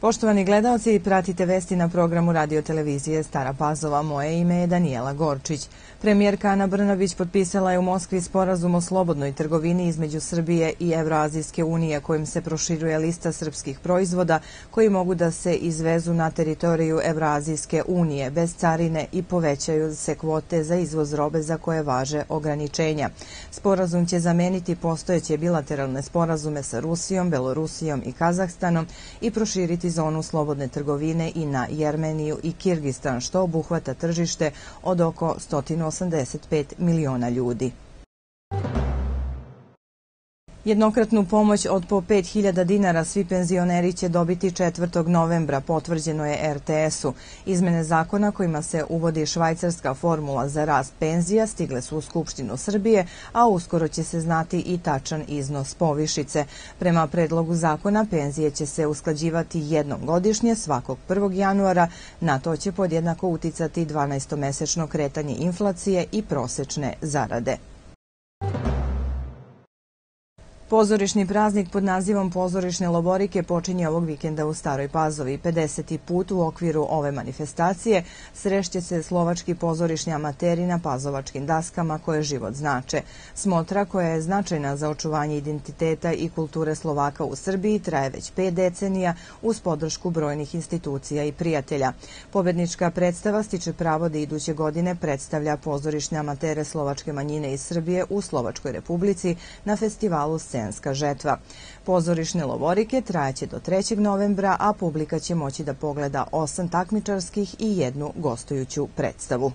Poštovani gledalci, pratite vesti na programu radio televizije Stara Pazova. Moje ime je Danijela Gorčić. Premijerka Ana Brnabić potpisala je u Moskvi sporazum o slobodnoj trgovini između Srbije i Evroazijske unije kojim se proširuje lista srpskih proizvoda koji mogu da se izvezu na teritoriju Evroazijske unije bez carine i povećaju se kvote za izvoz robe za koje važe ograničenja. Sporazum će zameniti postojeće bilateralne sporazume sa Rusijom, Belorusijom i Kazahstanom i proširiti zonu slobodne trgovine i na Jermeniju i Kirgistan, što obuhvata tržište od oko 185 miliona ljudi. Jednokratnu pomoć od po 5000 dinara svi penzioneri će dobiti 4. novembra, potvrđeno je RTS-u. Izmene zakona kojima se uvodi švajcarska formula za rast penzija stigle su u Skupštinu Srbije, a uskoro će se znati i tačan iznos povišice. Prema predlogu zakona penzije će se usklađivati jednom godišnje svakog 1. januara, na to će podjednako uticati 12-mesečno kretanje inflacije i prosečne zarade. Pozorišni praznik pod nazivom Pozorišne loborike počinje ovog vikenda u Staroj Pazovi. 50. put u okviru ove manifestacije srešće se slovački pozorišni amateri na pazovačkim daskama koje život znače. Smotra koja je značajna za očuvanje identiteta i kulture Slovaka u Srbiji traje već pet decenija uz podršku brojnih institucija i prijatelja. Pobednička predstava stiče pravo da iduće godine predstavlja pozorišne amatere slovačke manjine iz Srbije u Slovačkoj republici na festivalu Scena scenska žetva. Pozorišne lovorike trajaće do 3. novembra, a publika će moći da pogleda osam takmičarskih i jednu gostujuću predstavu.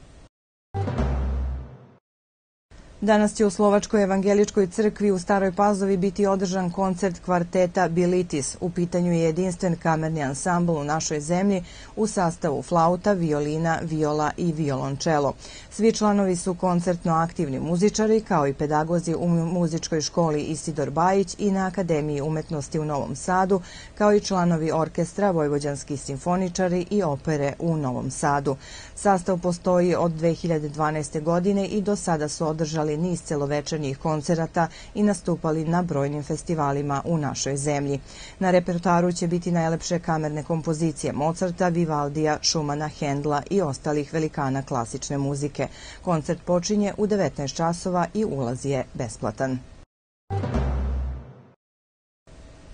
Danas će u Slovačkoj evangeličkoj crkvi u Staroj Pazovi biti održan koncert kvarteta Bilitis. U pitanju je jedinstven kamerni ansambl u našoj zemlji u sastavu flauta, violina, viola i violončelo. Svi članovi su koncertno aktivni muzičari, kao i pedagozi u muzičkoj školi Isidor Bajić i na Akademiji umetnosti u Novom Sadu, kao i članovi orkestra, vojvođanski simfoničari i opere u Novom Sadu. Sastav postoji od 2012. godine i do sada su održali održali niz celovečernjih koncerata i nastupali na brojnim festivalima u našoj zemlji. Na repertoaru će biti najlepše kamerne kompozicije Mozarta, Vivaldija, Šumana, Hendla i ostalih velikana klasične muzike. Koncert počinje u 19 časova i ulaz je besplatan.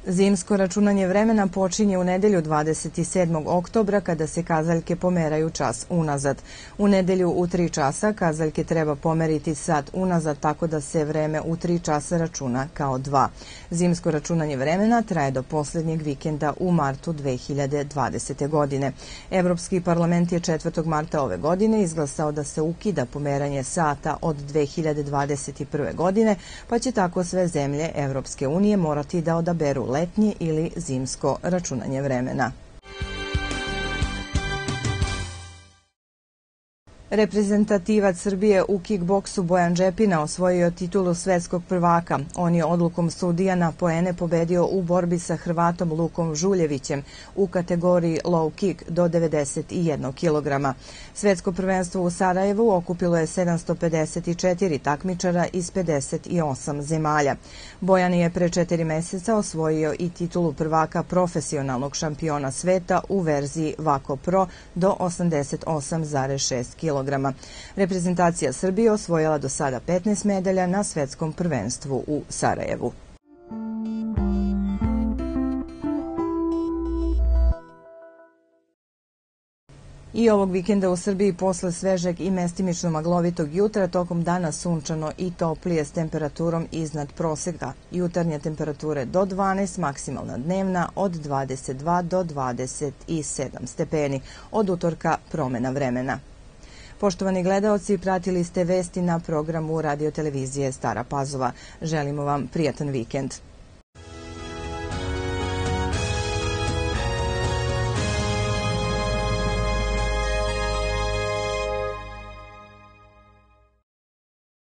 Zimsko računanje vremena počinje u nedelju 27. oktobra kada se kazaljke pomeraju čas unazad. U nedelju u 3 časa kazaljke treba pomeriti sat unazad tako da se vreme u 3 časa računa kao 2. Zimsko računanje vremena traje do posljednjeg vikenda u martu 2020. godine. Evropski parlament je 4. marta ove godine izglasao da se ukida pomeranje sata od 2021. godine, pa će tako sve zemlje Evropske unije morati da odaberu letnje ili zimsko računanje vremena. Reprezentativac Srbije u kickboksu Bojan Džepina osvojio titulu svetskog prvaka. On je odlukom sudija na poene pobedio u borbi sa Hrvatom Lukom Žuljevićem u kategoriji low kick do 91 kg. Svetsko prvenstvo u Sarajevu okupilo je 754 takmičara iz 58 zemalja. Bojan je pre četiri meseca osvojio i titulu prvaka profesionalnog šampiona sveta u verziji Vako Pro do 88,6 kg kg. Reprezentacija Srbije osvojila do sada 15 medalja na svetskom prvenstvu u Sarajevu. I ovog vikenda u Srbiji posle svežeg i mestimično maglovitog jutra tokom dana sunčano i toplije s temperaturom iznad proseka. Jutarnje temperature do 12, maksimalna dnevna od 22 do 27 stepeni. Od utorka promena vremena. Poštovani gledaoci, pratili ste vesti na programu radiotelevizije Stara Pazova. Želimo vam prijatan vikend.